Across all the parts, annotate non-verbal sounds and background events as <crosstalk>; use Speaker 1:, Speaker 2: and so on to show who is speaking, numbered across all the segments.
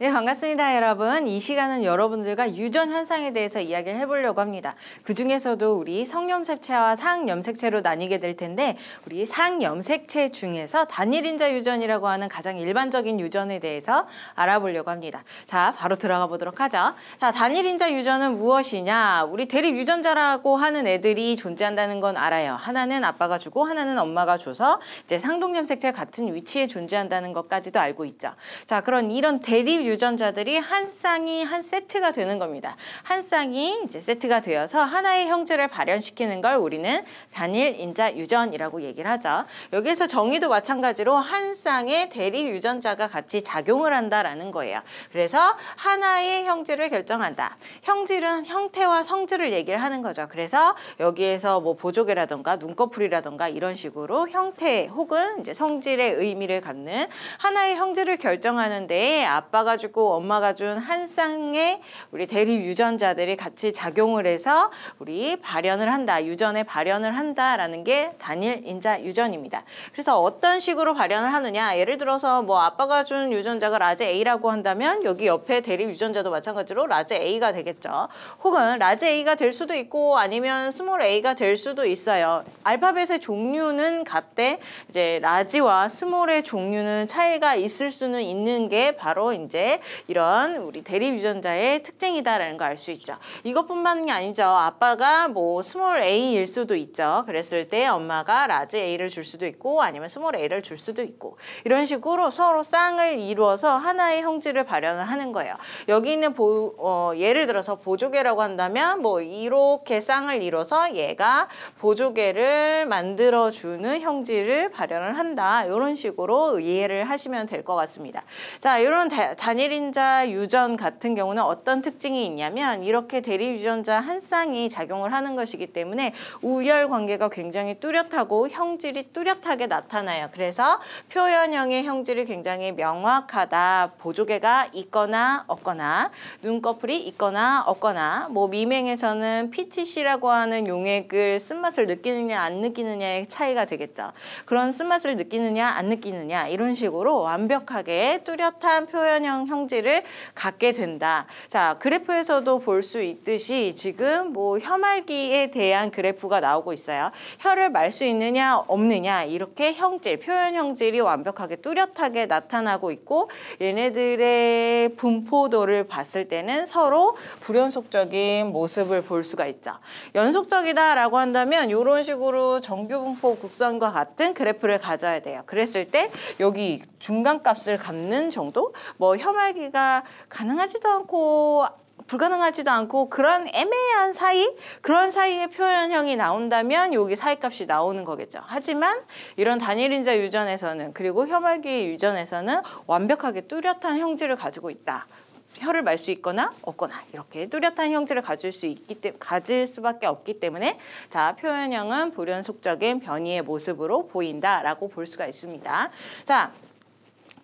Speaker 1: 네, 반갑습니다, 여러분. 이 시간은 여러분들과 유전 현상에 대해서 이야기를 해보려고 합니다. 그 중에서도 우리 성염색체와 상염색체로 나뉘게 될 텐데, 우리 상염색체 중에서 단일인자 유전이라고 하는 가장 일반적인 유전에 대해서 알아보려고 합니다. 자, 바로 들어가 보도록 하죠. 자, 단일인자 유전은 무엇이냐? 우리 대립 유전자라고 하는 애들이 존재한다는 건 알아요. 하나는 아빠가 주고 하나는 엄마가 줘서 이제 상동염색체 같은 위치에 존재한다는 것까지도 알고 있죠. 자, 그런 이런 대립 유전자들이 한 쌍이 한 세트가 되는 겁니다. 한 쌍이 이제 세트가 되어서 하나의 형질을 발현시키는 걸 우리는 단일 인자 유전이라고 얘기를 하죠. 여기에서 정의도 마찬가지로 한 쌍의 대립 유전자가 같이 작용을 한다라는 거예요. 그래서 하나의 형질을 결정한다. 형질은 형태와 성질을 얘기를 하는 거죠. 그래서 여기에서 뭐 보조개라던가 눈꺼풀이라던가 이런 식으로 형태 혹은 이제 성질의 의미를 갖는 하나의 형질을 결정하는데 아빠가 주고 엄마가 준 한 쌍의 우리 대립 유전자들이 같이 작용을 해서 우리 발현을 한다. 유전에 발현을 한다라는 게 단일 인자 유전입니다. 그래서 어떤 식으로 발현을 하느냐? 예를 들어서 뭐 아빠가 준 유전자가 large A라고 한다면 여기 옆에 대립 유전자도 마찬가지로 large A가 되겠죠. 혹은 large A가 될 수도 있고 아니면 small A가 될 수도 있어요. 알파벳의 종류는 같대 이제 large와 small의 종류는 차이가 있을 수는 있는 게 바로 이제 이런 우리 대립 유전자의 특징이다라는 걸 알 수 있죠. 이것뿐만이 아니죠. 아빠가 뭐 small A일 수도 있죠. 그랬을 때 엄마가 large A를 줄 수도 있고 아니면 small A를 줄 수도 있고 이런 식으로 서로 쌍을 이루어서 하나의 형질을 발현을 하는 거예요. 여기 있는 보, 어, 예를 들어서 보조개라고 한다면 뭐 이렇게 쌍을 이뤄서 얘가 보조개를 만들어주는 형질을 발현을 한다. 이런 식으로 이해를 하시면 될 것 같습니다. 자, 이런 단일인자 유전 같은 경우는 어떤 특징이 있냐면 이렇게 대립 유전자 한 쌍이 작용을 하는 것이기 때문에 우열 관계가 굉장히 뚜렷하고 형질이 뚜렷하게 나타나요. 그래서 표현형의 형질이 굉장히 명확하다. 보조개가 있거나 없거나 눈꺼풀이 있거나 없거나 뭐 미맹에서는 PTC라고 하는 용액을 쓴맛을 느끼느냐 안 느끼느냐의 차이가 되겠죠. 그런 쓴맛을 느끼느냐 안 느끼느냐 이런 식으로 완벽하게 뚜렷한 표현형 형질을 갖게 된다. 자 그래프에서도 볼 수 있듯이 지금 뭐 혀말기에 대한 그래프가 나오고 있어요. 혀를 말 수 있느냐 없느냐 이렇게 형질, 표현 형질이 완벽하게 뚜렷하게 나타나고 있고 얘네들의 분포도를 봤을 때는 서로 불연속적인 모습을 볼 수가 있죠. 연속적이다라고 한다면 이런 식으로 정규분포 곡선과 같은 그래프를 가져야 돼요. 그랬을 때 여기 중간값을 갖는 정도? 뭐 혀 말기가 가능하지도 않고 불가능하지도 않고 그런 애매한 사이 그런 사이의 표현형이 나온다면 여기 사이값이 나오는 거겠죠. 하지만 이런 단일인자 유전에서는 그리고 혀말기 유전에서는 완벽하게 뚜렷한 형질을 가지고 있다. 혀를 말 수 있거나 없거나 이렇게 뚜렷한 형질을 가질 수 있기 때 가질 수밖에 없기 때문에 자 표현형은 불연속적인 변이의 모습으로 보인다라고 볼 수가 있습니다. 자.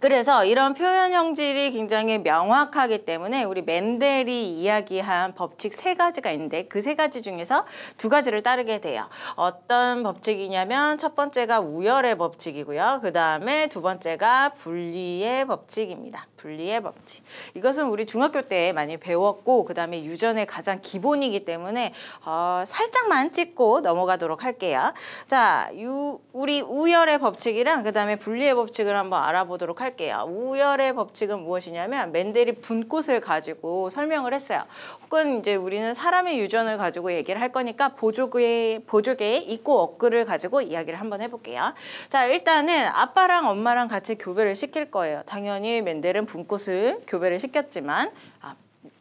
Speaker 1: 그래서 이런 표현 형질이 굉장히 명확하기 때문에 우리 맨델이 이야기한 법칙 세 가지가 있는데 그 세 가지 중에서 두 가지를 따르게 돼요. 어떤 법칙이냐면 첫 번째가 우열의 법칙이고요. 그 다음에 두 번째가 분리의 법칙입니다. 분리의 법칙. 이것은 우리 중학교 때 많이 배웠고 그 다음에 유전의 가장 기본이기 때문에 어, 살짝만 찍고 넘어가도록 할게요. 자, 유, 우리 우열의 법칙이랑 그 다음에 분리의 법칙을 한번 알아보도록 할게요. 할게요. 우열의 법칙은 무엇이냐면 맨델이 분꽃을 가지고 설명을 했어요. 혹은 이제 우리는 사람의 유전을 가지고 얘기를 할 거니까 보조개, 보조개의 있고 없고를 가지고 이야기를 한번 해볼게요. 자, 일단은 아빠랑 엄마랑 같이 교배를 시킬 거예요. 당연히 맨델은 분꽃을 교배를 시켰지만 아,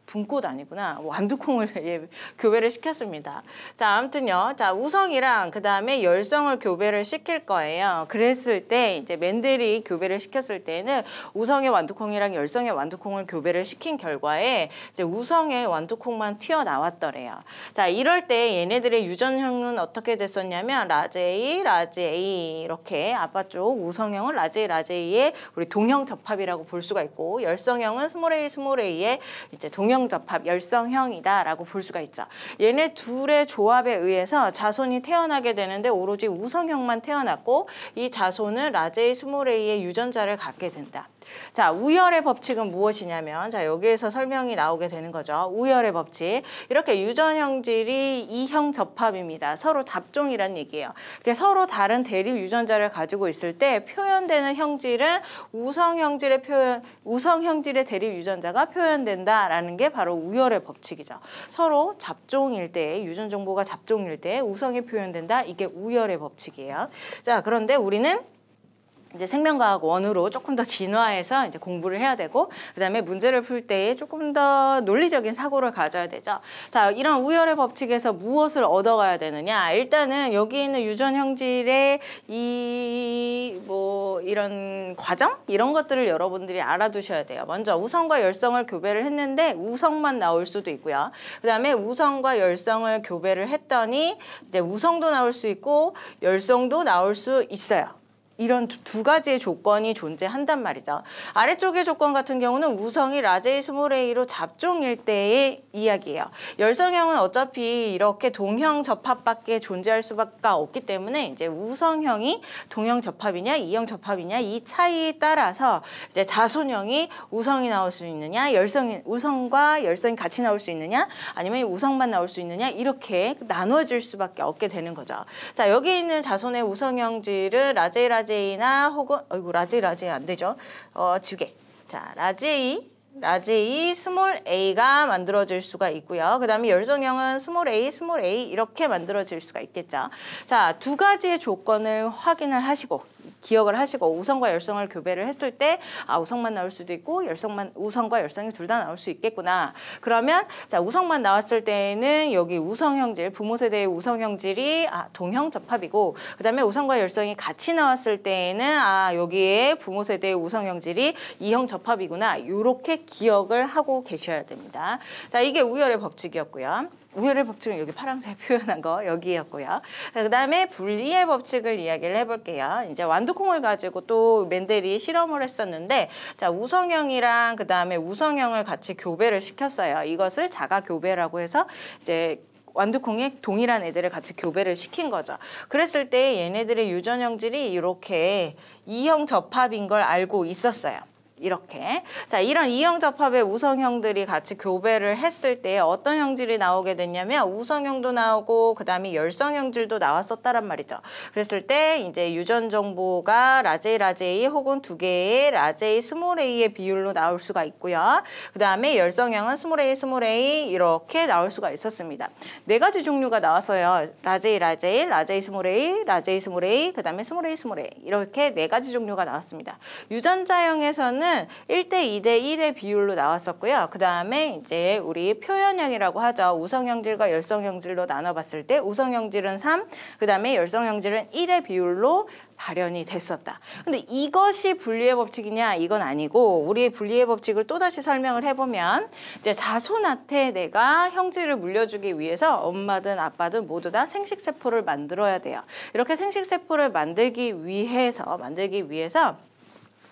Speaker 1: 분꽃 아니구나. 완두콩을 <laughs> 예, 교배를 시켰습니다. 자, 아무튼요. 자, 우성이랑 그 다음에 열성을 교배를 시킬 거예요. 그랬을 때 이제 멘델이 교배를 시켰을 때는 우성의 완두콩이랑 열성의 완두콩을 교배를 시킨 결과에 이제 우성의 완두콩만 튀어나왔더래요. 자, 이럴 때 얘네들의 유전형은 어떻게 됐었냐면 large A, large A 이렇게 아빠 쪽 우성형은 라제이, 라제이의 우리 동형 접합이라고 볼 수가 있고 열성형은 small A, small A의 이제 동형 접합 열성형이다라고 볼 수가 있죠. 얘네 둘의 조합에 의해서 자손이 태어나게 되는데 오로지 우성형만 태어났고 이 자손은 라제이 스모레이의 유전자를 갖게 된다. 자, 우열의 법칙은 무엇이냐면 자, 여기에서 설명이 나오게 되는 거죠. 우열의 법칙. 이렇게 유전 형질이 이형 접합입니다. 서로 잡종이란 얘기예요. 이렇게 서로 다른 대립 유전자를 가지고 있을 때 표현되는 형질은 우성 형질의 표현 우성 형질의 대립 유전자가 표현된다라는 게 바로 우열의 법칙이죠. 서로 잡종일 때 유전 정보가 잡종일 때 우성이 표현된다. 이게 우열의 법칙이에요. 자, 그런데 우리는 이제 생명과학 원으로 조금 더 진화해서 이제 공부를 해야 되고 그다음에 문제를 풀 때에 조금 더 논리적인 사고를 가져야 되죠. 자, 이런 우열의 법칙에서 무엇을 얻어가야 되느냐? 일단은 여기 있는 유전 형질의 이 뭐 이런 과정 이런 것들을 여러분들이 알아두셔야 돼요. 먼저 우성과 열성을 교배를 했는데 우성만 나올 수도 있고요. 그다음에 우성과 열성을 교배를 했더니 이제 우성도 나올 수 있고 열성도 나올 수 있어요. 이런 두, 두 가지의 조건이 존재한단 말이죠. 아래쪽의 조건 같은 경우는 우성이 large A small A로 잡종일 때의 이야기예요. 열성형은 어차피 이렇게 동형 접합밖에 존재할 수밖에 없기 때문에 이제 우성형이 동형 접합이냐 이형 접합이냐 이 차이에 따라서 이제 자손형이 우성이 나올 수 있느냐 열성이 우성과 열성이 같이 나올 수 있느냐 아니면 우성만 나올 수 있느냐 이렇게 나눠질 수밖에 없게 되는 거죠. 자 여기 있는 자손의 우성형질은 라제이 라제이 라제이나 혹은 어이구 large A large A 안 되죠. 어, 두 개. 자, 라제이 라제이 스몰 a가 만들어질 수가 있고요. 그 다음에 열성형은 small A, small A 이렇게 만들어질 수가 있겠죠. 자, 두 가지의 조건을 확인을 하시고 기억을 하시고 우성과 열성을 교배를 했을 때 아, 우성만 나올 수도 있고 열성만 우성과 열성이 둘 다 나올 수 있겠구나. 그러면 자, 우성만 나왔을 때는 여기 우성 형질, 부모 세대의 우성 형질이 아, 동형 접합이고 그다음에 우성과 열성이 같이 나왔을 때에는 아, 여기에 부모 세대의 우성 형질이 이형 접합이구나. 요렇게 기억을 하고 계셔야 됩니다. 자, 이게 우열의 법칙이었고요. 우열의 법칙은 여기 파란색 <laughs> 표현한 거 여기였고요. 그 다음에 분리의 법칙을 이야기를 해볼게요. 이제 완두콩을 가지고 또 맨델이 실험을 했었는데 자 우성형이랑 그 다음에 우성형을 같이 교배를 시켰어요. 이것을 자가 교배라고 해서 이제 완두콩에 동일한 애들을 같이 교배를 시킨 거죠. 그랬을 때 얘네들의 유전 형질이 이렇게 이형 접합인 걸 알고 있었어요. 이렇게. 자 이런 이형 접합의 우성형들이 같이 교배를 했을 때 어떤 형질이 나오게 됐냐면 우성형도 나오고 그 다음에 열성형질도 나왔었다란 말이죠. 그랬을 때 이제 유전 정보가 large A large A 혹은 두 개의 라제이 스몰 a의 비율로 나올 수가 있고요. 그 다음에 열성형은 small A small A 이렇게 나올 수가 있었습니다. 네 가지 종류가 나왔어요. 라제이 라제이 라제이 스몰 a 라제이 스몰 a 그 다음에 small A small A 이렇게 네 가지 종류가 나왔습니다. 유전자형에서는 경우는 1대 2대 1의 비율로 나왔었고요. 그 다음에 이제 우리 표현형이라고 하죠. 우성형질과 열성형질로 나눠봤을 때 우성형질은 3, 그 다음에 열성형질은 1의 비율로 발현이 됐었다. 근데 이것이 분리의 법칙이냐 이건 아니고 우리의 분리의 법칙을 또다시 설명을 해보면 이제 자손한테 내가 형질을 물려주기 위해서 엄마든 아빠든 모두 다 생식세포를 만들어야 돼요. 이렇게 생식세포를 만들기 위해서 만들기 위해서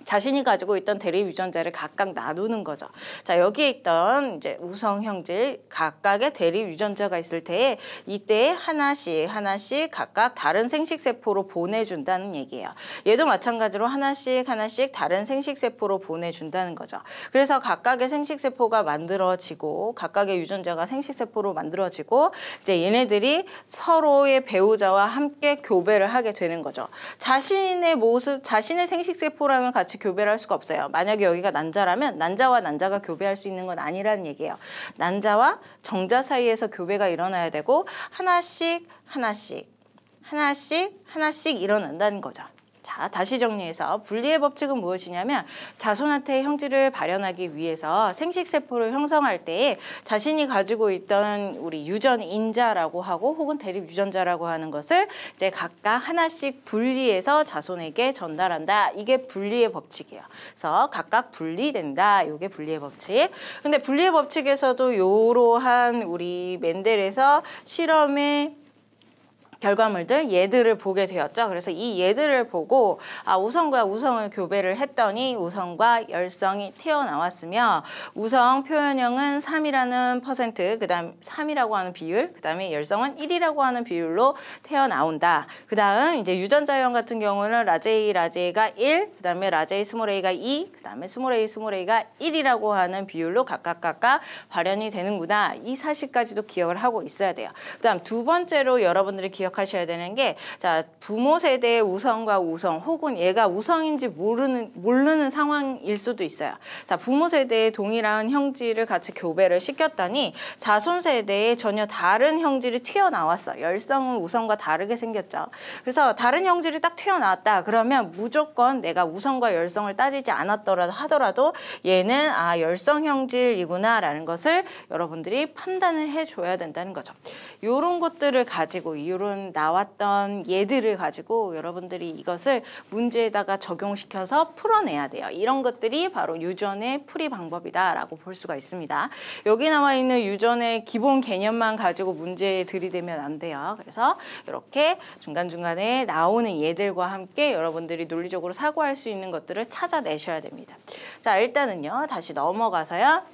Speaker 1: 자신이 가지고 있던 대립 유전자를 각각 나누는 거죠. 자, 여기에 있던 이제 우성 형질 각각의 대립 유전자가 있을 때에 이때 하나씩 하나씩 각각 다른 생식 세포로 보내준다는 얘기예요. 얘도 마찬가지로 하나씩 하나씩 다른 생식 세포로 보내준다는 거죠. 그래서 각각의 생식 세포가 만들어지고 각각의 유전자가 생식 세포로 만들어지고 이제 얘네들이 서로의 배우자와 함께 교배를 하게 되는 거죠. 자신의 모습, 자신의 생식 세포랑은 같이 같이 교배를 할 수가 없어요. 만약에 여기가 난자라면 난자와 난자가 교배할 수 있는 건 아니라는 얘기예요. 난자와 정자 사이에서 교배가 일어나야 되고 하나씩 하나씩 하나씩 하나씩 일어난다는 거죠. 자, 다시 정리해서 분리의 법칙은 무엇이냐면 자손한테 형질을 발현하기 위해서 생식세포를 형성할 때에 자신이 가지고 있던 우리 유전인자라고 하고 혹은 대립 유전자라고 하는 것을 이제 각각 하나씩 분리해서 자손에게 전달한다. 이게 분리의 법칙이에요. 그래서 각각 분리된다. 이게 분리의 법칙. 근데 분리의 법칙에서도 이러한 우리 맨델에서 실험에 결과물들 얘들을 보게 되었죠. 그래서 이 얘들을 보고 아 우성과 우성을 교배를 했더니 우성과 열성이 튀어나왔으며 우성 표현형은 3이라는 퍼센트, 그 다음 3이라고 하는 비율, 그 다음에 열성은 1이라고 하는 비율로 튀어나온다. 그 다음 이제 유전자형 같은 경우는 large A large A가 1, 그 다음에 라제이 스몰 a가 2, 그 다음에 small A small A가 1이라고 하는 비율로 각각 각각 발현이 되는구나. 이 사실까지도 기억을 하고 있어야 돼요. 그 다음 두 번째로 여러분들이 기억 하셔야 되는 게 자, 부모 세대의 우성과 우성 혹은 얘가 우성인지 모르는 모르는 상황일 수도 있어요. 자, 부모 세대의 동일한 형질을 같이 교배를 시켰더니 자손 세대에 전혀 다른 형질이 튀어나왔어. 열성은 우성과 다르게 생겼죠. 그래서 다른 형질이 딱 튀어나왔다. 그러면 무조건 내가 우성과 열성을 따지지 않았더라도 하더라도 얘는 아 열성 형질이구나라는 것을 여러분들이 판단을 해줘야 된다는 거죠. 이런 것들을 가지고 이런 나왔던 예들을 가지고 여러분들이 이것을 문제에다가 적용시켜서 풀어내야 돼요. 이런 것들이 바로 유전의 풀이 방법이다라고 볼 수가 있습니다. 여기 나와 있는 유전의 기본 개념만 가지고 문제에 들이대면 안 돼요. 그래서 이렇게 중간중간에 나오는 예들과 함께 여러분들이 논리적으로 사고할 수 있는 것들을 찾아내셔야 됩니다. 자, 일단은요. 다시 넘어가서요.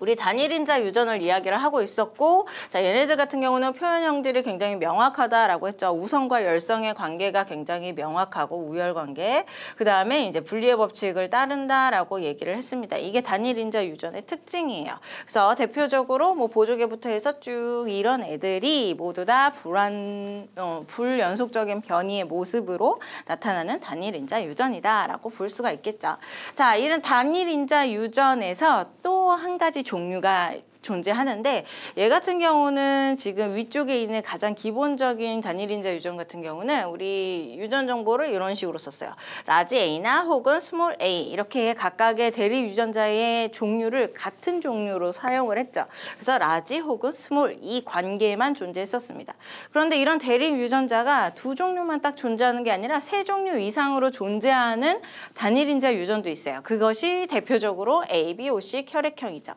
Speaker 1: 우리 단일인자 유전을 이야기를 하고 있었고 자 얘네들 같은 경우는 표현형들이 굉장히 명확하다라고 했죠. 우성과 열성의 관계가 굉장히 명확하고 우열관계 그 다음에 이제 분리의 법칙을 따른다라고 얘기를 했습니다. 이게 단일인자 유전의 특징이에요. 그래서 대표적으로 뭐 보조개부터 해서 쭉 이런 애들이 모두 다 불안 어, 불연속적인 변이의 모습으로 나타나는 단일인자 유전이다라고 볼 수가 있겠죠. 자 이런 단일인자 유전에서 또 한 가지 종류가 존재하는데 얘 같은 경우는 지금 위쪽에 있는 가장 기본적인 단일인자 유전 같은 경우는 우리 유전 정보를 이런 식으로 썼어요. large A나 혹은 small A 이렇게 각각의 대립 유전자의 종류를 같은 종류로 사용을 했죠. 그래서 large 혹은 small 이 관계만 존재했었습니다. 그런데 이런 대립 유전자가 두 종류만 딱 존재하는 게 아니라 세 종류 이상으로 존재하는 단일인자 유전도 있어요. 그것이 대표적으로 A, B, O식 혈액형이죠.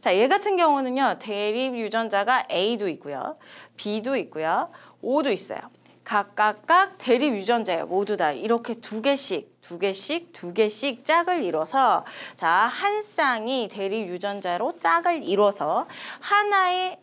Speaker 1: 자, 얘 같은 경우 는요. 대립 유전자가 A도 있고요. B도 있고요. O도 있어요. 각각각 대립 유전자예요. 모두 다 이렇게 두 개씩, 두 개씩, 두 개씩 짝을 이뤄서 자, 한 쌍이 대립 유전자로 짝을 이뤄서 하나의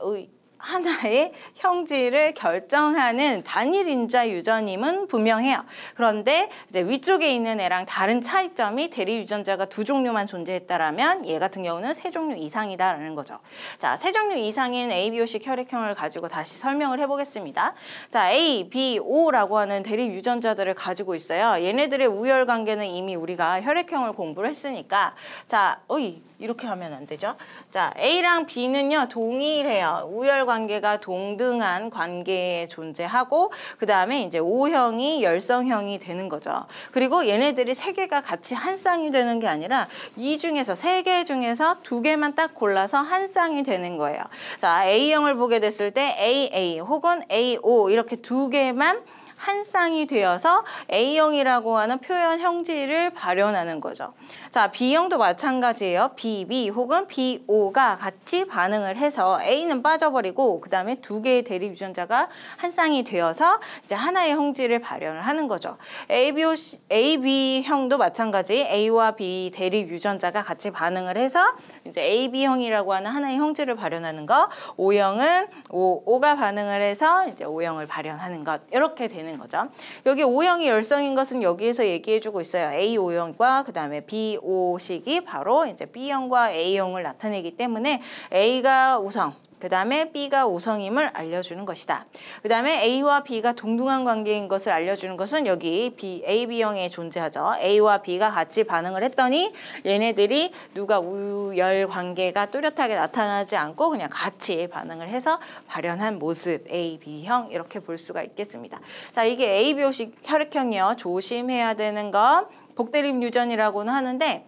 Speaker 1: 하나의 형질을 결정하는 단일 인자 유전임은 분명해요. 그런데 이제 위쪽에 있는 애랑 다른 차이점이 대리 유전자가 두 종류만 존재했다라면 얘 같은 경우는 세 종류 이상이다라는 거죠. 자, 세 종류 이상인 ABO식 혈액형을 가지고 다시 설명을 해보겠습니다. 자, A, B, O라고 하는 대리 유전자들을 가지고 있어요. 얘네들의 우열 관계는 이미 우리가 혈액형을 공부를 했으니까 자, 어이 이렇게 하면 안 되죠. 자, A랑 B는요, 동일해요. 우열 관계가 동등한 관계에 존재하고, 그 다음에 이제 O형이 열성형이 되는 거죠. 그리고 얘네들이 세 개가 같이 한 쌍이 되는 게 아니라 이 중에서 세 개 중에서 두 개만 딱 골라서 한 쌍이 되는 거예요. 자, A형을 보게 됐을 때 AA 혹은 AO 이렇게 두 개만 한 쌍이 되어서 A형이라고 하는 표현 형질을 발현하는 거죠. 자, B형도 마찬가지예요. BB 혹은 BO가 같이 반응을 해서 A는 빠져버리고 그 다음에 두 개의 대립 유전자가 한 쌍이 되어서 이제 하나의 형질을 발현을 하는 거죠. ABO, AB형도 마찬가지 A와 B 대립 유전자가 같이 반응을 해서 이제 AB형이라고 하는 하나의 형질을 발현하는 거 O형은 O, O가 반응을 해서 이제 O형을 발현하는 것 이렇게 되는 되는 거죠. 여기 O형이 열성인 것은 여기에서 얘기해주고 있어요. A O형과 그 다음에 B O식이 바로 이제 B형과 A형을 나타내기 때문에 A가 우성, 그 다음에 B가 우성임을 알려주는 것이다. 그 다음에 A와 B가 동등한 관계인 것을 알려주는 것은 여기 B, AB형에 존재하죠. A와 B가 같이 반응을 했더니 얘네들이 누가 우열 관계가 뚜렷하게 나타나지 않고 그냥 같이 반응을 해서 발현한 모습 A, B형 이렇게 볼 수가 있겠습니다. 자 이게 ABO식 혈액형이요. 조심해야 되는 건 복대립 유전이라고는 하는데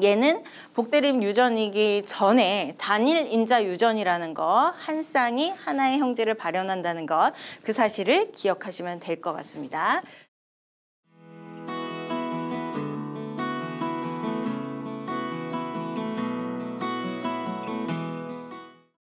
Speaker 1: 얘는 복대림 유전이기 전에 단일 인자 유전이라는 거, 한 쌍이 하나의 형제를 발현한다는 것, 그 사실을 기억하시면 될 것 같습니다.